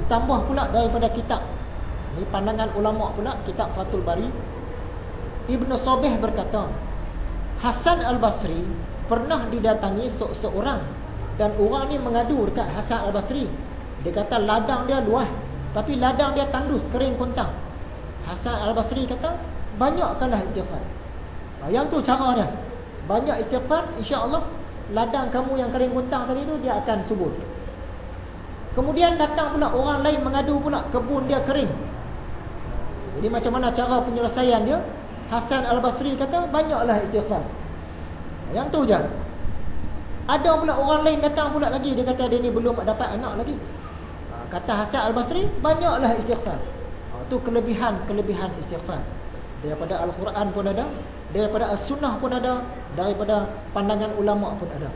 Ditambah pula daripada kitab. Ini pandangan ulama pula kitab Fathul Bari. Ibnu Sobeh berkata, Hasan Al-Basri pernah didatangi seorang dan orang ni mengadu dekat Hasan Al-Basri. Dia kata ladang dia luas, tapi ladang dia tandus, kering kontang. Hasan Al-Basri kata, banyakkanlah istighfar. Yang tu cara dia. Banyak istighfar, insya-Allah ladang kamu yang kering kontang tadi tu dia akan subur. Kemudian datang pula orang lain mengadu pula kebun dia kering. Jadi macam mana cara penyelesaian dia? Hasan Al-Basri kata banyaklah istighfar. Yang tu je. Ada pula orang lain datang pula lagi dia kata dia ni belum dapat anak lagi. Ha, kata Hasan Al-Basri banyaklah istighfar. Itu ha, kelebihan-kelebihan istighfar. Daripada Al-Quran pun ada, daripada As-Sunnah pun ada, daripada pandangan ulama pun ada.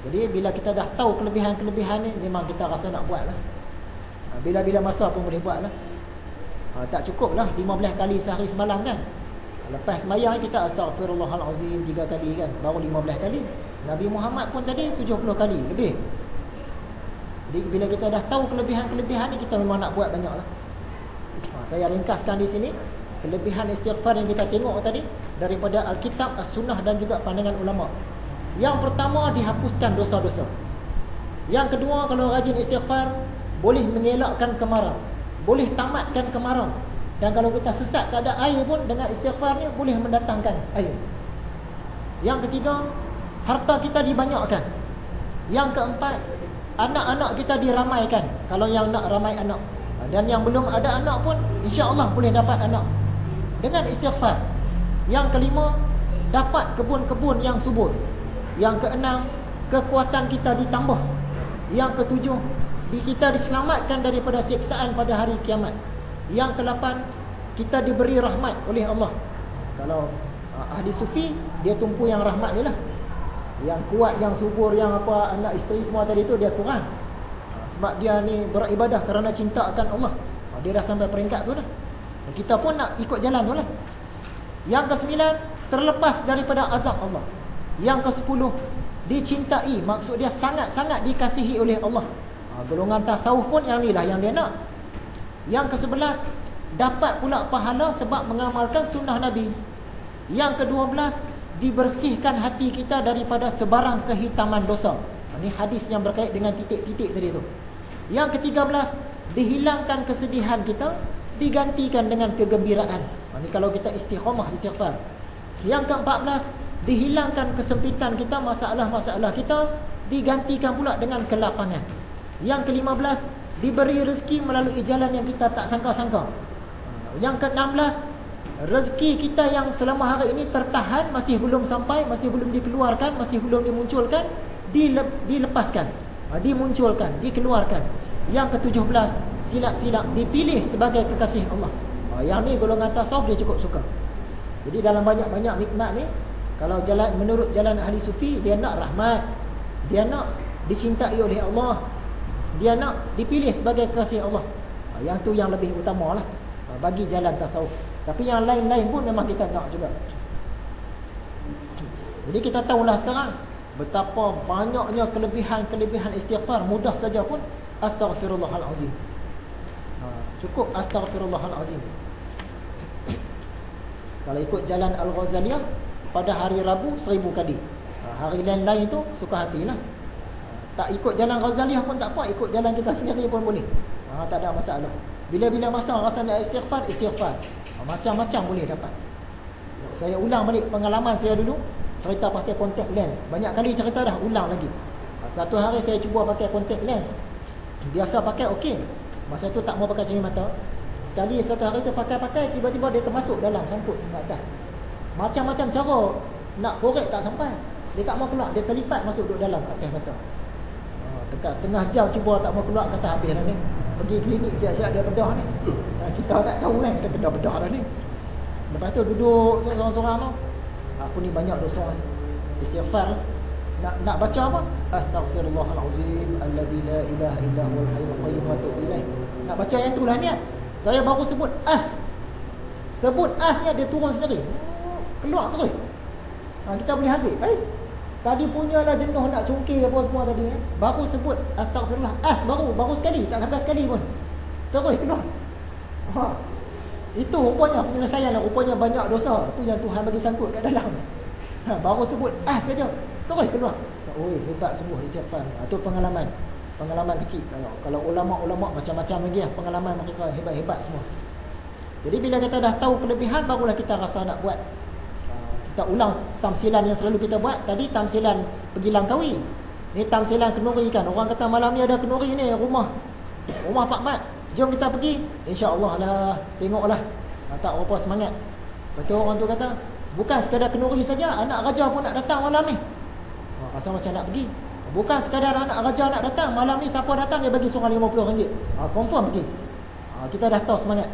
Jadi bila kita dah tahu kelebihan-kelebihan ni Memang kita rasa nak buat lah ha, Bila-bila masa pun boleh buat lah ha, Tak cukup lah 15 kali sehari semalam kan. Lepas semayang kita Astaghfirullahalazim 3 kali kan. Baru 15 kali. Nabi Muhammad pun tadi 70 kali Lebih. Jadi bila kita dah tahu kelebihan-kelebihan ni Kita memang nak buat banyak lah ha, Saya ringkaskan di sini Kelebihan istighfar yang kita tengok tadi Daripada Alkitab, As-Sunnah dan juga pandangan ulama' Yang pertama dihapuskan dosa-dosa. Yang kedua kalau rajin istighfar boleh mengelakkan kemarau. Boleh tamatkan kemarau. Dan kalau kita sesat tak ada air pun dengan istighfar ni boleh mendatangkan air. Yang ketiga, harta kita dibanyakkan. Yang keempat, anak-anak kita diramaikan. Kalau yang nak ramai anak. Dan yang belum ada anak pun insya-Allah boleh dapat anak. Dengan istighfar. Yang kelima, dapat kebun-kebun yang subur. Yang keenam, kekuatan kita ditambah. Yang ketujuh, kita diselamatkan daripada siksaan pada hari kiamat. Yang kelapan, kita diberi rahmat oleh Allah. Kalau uh, ahli sufi, dia tumpu yang rahmat ni lah. Yang kuat, yang subur, yang apa anak isteri semua tadi tu dia kurang. Uh, sebab dia ni beribadah kerana cinta akan Allah. Uh, dia dah sampai peringkat tu dah. Kita pun nak ikut jalan tu lah. Yang kesembilan, terlepas daripada azab Allah. Yang ke sepuluh Dicintai. Maksud dia sangat-sangat dikasihi oleh Allah. Ha, Golongan tasawuf pun yang ni lah yang dia nak. Yang ke sebelas Dapat pula pahala sebab mengamalkan sunnah Nabi. Yang ke dua belas Dibersihkan hati kita daripada sebarang kehitaman dosa. Ini ha, hadis yang berkait dengan titik-titik tadi tu. Yang ke tiga belas Dihilangkan kesedihan kita Digantikan dengan kegembiraan. Ini ha, kalau kita istiqamah istighfar. Yang ke empat belas dihilangkan kesempitan kita masalah-masalah kita digantikan pula dengan kelapangan yang kelima belas diberi rezeki melalui jalan yang kita tak sangka-sangka. Yang keenam belas rezeki kita yang selama hari ini tertahan masih belum sampai masih belum dikeluarkan masih belum dimunculkan dilepaskan. Ha, dimunculkan dikeluarkan. Yang ketujuh belas silap-silap dipilih sebagai kekasih Allah. Ha, yang ni golongan tasawuf dia cukup suka. Jadi dalam banyak-banyak nikmat ni kalau jalan menurut jalan ahli sufi dia nak rahmat. Dia nak dicintai oleh Allah. Dia nak dipilih sebagai kasih Allah. Ha, yang tu yang lebih utamalah ha, bagi jalan tasawuf. Tapi yang lain-lain pun memang kita nak juga. Jadi kita tahulah sekarang betapa banyaknya kelebihan-kelebihan istighfar mudah saja pun astaghfirullahalazim. Ha, cukup astaghfirullahalazim. Kalau ikut jalan Al-Ghazaliyah pada hari Rabu seribu kali. Ha, hari lain-lain itu suka hatilah. Tak ikut jalan Ghazaliyah pun tak apa ikut jalan kita sendiri pun boleh. Ha, tak ada masalah. Bila-bila masa rasa nak istighfar istighfar. Ha, macam-macam boleh dapat. Saya ulang balik pengalaman saya dulu cerita pasal contact lens. Banyak kali cerita dah ulang lagi. Satu hari saya cuba pakai contact lens. Biasa pakai okey. Masa tu tak mau pakai cermin mata. Sekali satu hari tu pakai-pakai tiba-tiba dia termasuk dalam sangkut kat atas macam-macam cara nak korek tak sampai. Dia tak mau keluar, dia terlipat masuk duduk dalam atas mata. Ha, dekat setengah jam cuba tak mau keluar kata habis dah ni. Pergi klinik siap-siap dia bedah ni. Ha, kita tak tahu kan kita kena bedah dah ni. Lepas tu duduk seorang-seorang tu. Aku ni banyak dosa ni. Istighfar nak nak baca apa? Astaghfirullahalazim alladzi la ilaha illa huwal hayyul qayyum wa atubu ilaih. Nak baca yang tu lah niat. Saya baru sebut as. Sebut asnya dia turun sendiri keluar terus ha, kita boleh habis baik Tadi punyalah jenuh nak cungkir apa semua tadi eh. Baru sebut astagfirullah. As baru, baru sekali, tak sampai sekali pun. Terus keluar. Ha. Itu rupanya penyelesaian lah. Rupanya banyak dosa. Itu yang Tuhan bagi sangkut kat dalam. Ha, baru sebut as saja. Terus keluar. Oh, hebat semua istighfar. Itu ha, pengalaman. Pengalaman kecil. Kalau kalau ulama-ulama macam-macam lagi lah. Pengalaman mereka hebat-hebat semua. Jadi bila kita dah tahu kelebihan, barulah kita rasa nak buat. Ha, kita ulang tamsilan yang selalu kita buat. Tadi tamsilan pergi langkawi. Ini tamsilan kenuri kan. Orang kata malam ni ada kenuri ni rumah. Rumah Pak Mat. Jom kita pergi. InsyaAllah lah. Tengoklah. Tak apa semangat. Betul orang tu kata. Bukan sekadar kenuri saja. Anak raja pun nak datang malam ni. Ha, rasa macam nak pergi. Bukan sekadar anak raja nak datang. Malam ni siapa datang dia bagi seorang RM50. Ha, confirm pergi. Ha, kita dah tahu semangat.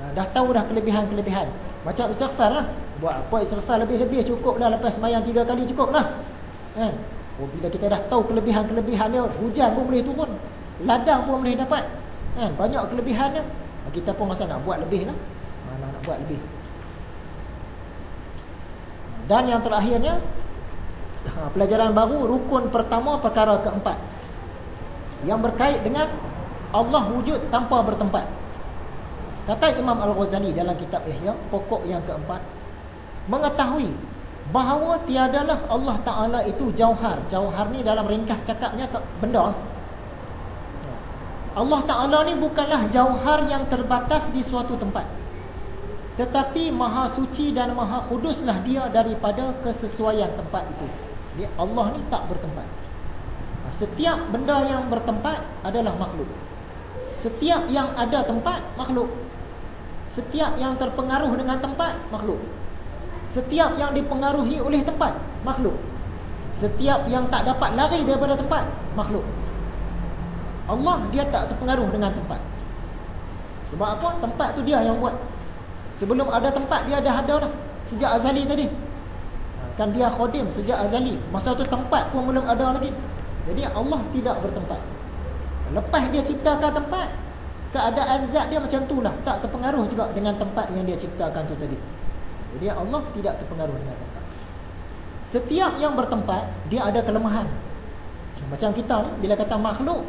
Ha, dah tahu dah kelebihan-kelebihan. Macam istighfar lah. Buat apa istighfar lebih-lebih cukup lah. Lepas semayang tiga kali cukup lah. Kan? Oh, bila kita dah tahu kelebihan-kelebihan dia. Hujan pun boleh turun. Ladang pun boleh dapat. Kan? Banyak kelebihannya. Kita pun masa nak buat lebih lah. Mana nak buat lebih. Dan yang terakhirnya. Ha, pelajaran baru. Rukun pertama perkara keempat. Yang berkait dengan Allah wujud tanpa bertempat. Kata Imam Al-Ghazali dalam kitab Ihya. Pokok yang keempat. Mengetahui. Bahawa tiadalah Allah Ta'ala itu jauhar. Jauhar ni dalam ringkas cakapnya benda. Allah Ta'ala ni bukanlah jauhar yang terbatas di suatu tempat Tetapi maha suci dan maha kuduslah dia daripada kesesuaian tempat itu Allah ni tak bertempat Setiap benda yang bertempat adalah makhluk Setiap yang ada tempat, makhluk. Setiap yang terpengaruh dengan tempat, makhluk. Setiap yang dipengaruhi oleh tempat, makhluk. Setiap yang tak dapat lari daripada tempat, makhluk. Allah dia tak terpengaruh dengan tempat. Sebab apa? Tempat tu dia yang buat. Sebelum ada tempat dia dah ada dah. Sejak azali tadi. Kan dia khodim sejak azali. Masa tu tempat pun belum ada lagi. Jadi Allah tidak bertempat Lepas dia ciptakan tempat Keadaan zat dia macam tu lah. Tak terpengaruh juga dengan tempat yang dia ciptakan tu tadi. Jadi Allah tidak terpengaruh dengan tempat. Setiap yang bertempat Dia ada kelemahan. Macam kita ni Bila kata makhluk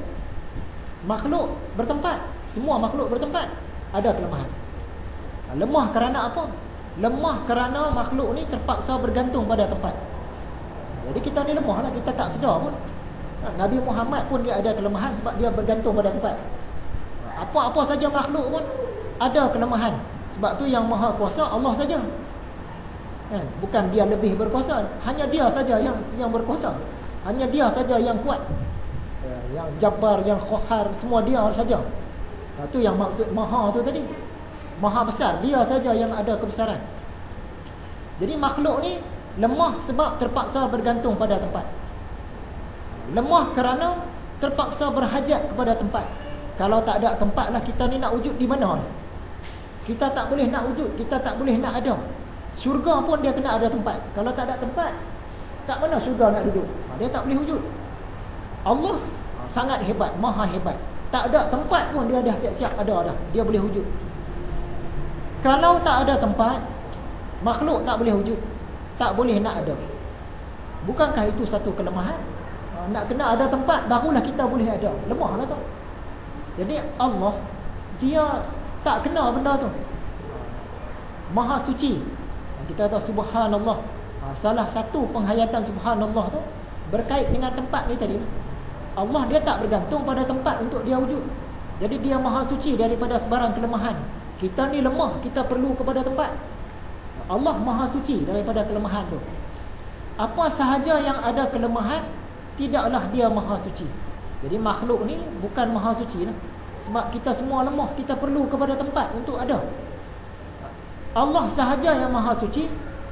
makhluk bertempat semua makhluk bertempat ada kelemahan. Lemah kerana apa? Lemah kerana makhluk ni terpaksa bergantung pada tempat. Jadi kita ni lemah lah kita tak sedar pun Nabi Muhammad pun dia ada kelemahan sebab dia bergantung pada tempat apa-apa saja makhluk pun ada kelemahan sebab tu yang maha kuasa Allah saja kan? bukan dia lebih berkuasa hanya dia saja yang yang berkuasa hanya dia saja yang kuat yang jabar, yang khohar, semua dia saja. Itu yang maksud maha tu tadi. Maha besar, dia saja yang ada kebesaran. Jadi makhluk ni lemah sebab terpaksa bergantung pada tempat. Lemah kerana terpaksa berhajat kepada tempat. Kalau tak ada tempat lah kita ni nak wujud di mana? Kita tak boleh nak wujud, kita tak boleh nak ada. Syurga pun dia kena ada tempat. Kalau tak ada tempat, tak mana syurga nak duduk? Dia tak boleh wujud. Allah sangat hebat, maha hebat. Tak ada tempat pun dia dah siap-siap ada dah. Dia boleh wujud. Kalau tak ada tempat, makhluk tak boleh wujud. Tak boleh nak ada. Bukankah itu satu kelemahan? Ha, nak kena ada tempat, barulah kita boleh ada. Lemahlah tu. Jadi Allah, dia tak kena benda tu. Maha suci. Kita tahu subhanallah. Ha, salah satu penghayatan subhanallah tu berkait dengan tempat ni tadi. Allah dia tak bergantung pada tempat untuk dia wujud. Jadi dia maha suci daripada sebarang kelemahan. Kita ni lemah, kita perlu kepada tempat. Allah maha suci daripada kelemahan tu. Apa sahaja yang ada kelemahan, tidaklah dia maha suci. Jadi makhluk ni bukan maha suci lah. Sebab kita semua lemah, kita perlu kepada tempat untuk ada. Allah sahaja yang maha suci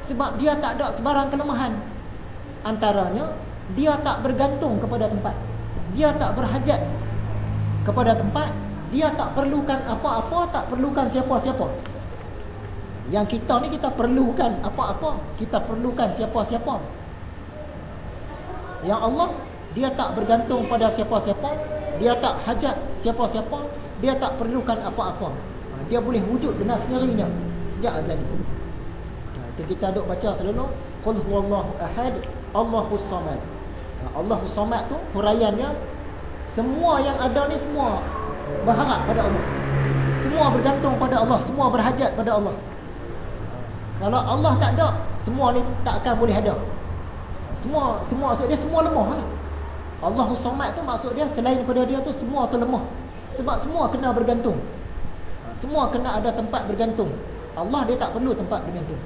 sebab dia tak ada sebarang kelemahan. Antaranya, dia tak bergantung kepada tempat dia tak berhajat kepada tempat dia tak perlukan apa-apa tak perlukan siapa-siapa yang kita ni kita perlukan apa-apa kita perlukan siapa-siapa yang Allah dia tak bergantung pada siapa-siapa dia tak hajat siapa-siapa dia tak perlukan apa-apa ha, dia boleh wujud dengan sendirinya sejak azali ha, itu kita duk baca selalu qul huwallahu ahad Allahus Samad. Ha, Allahus Samad tu huraiannya semua yang ada ni semua berharap pada Allah. Semua bergantung pada Allah, semua berhajat pada Allah. Kalau Allah tak ada, semua ni tak akan boleh ada. Semua semua maksud dia semua lemah lah. Allahus Samad tu maksud dia selain daripada dia tu semua tu lemah. Sebab semua kena bergantung. Semua kena ada tempat bergantung. Allah dia tak perlu tempat bergantung.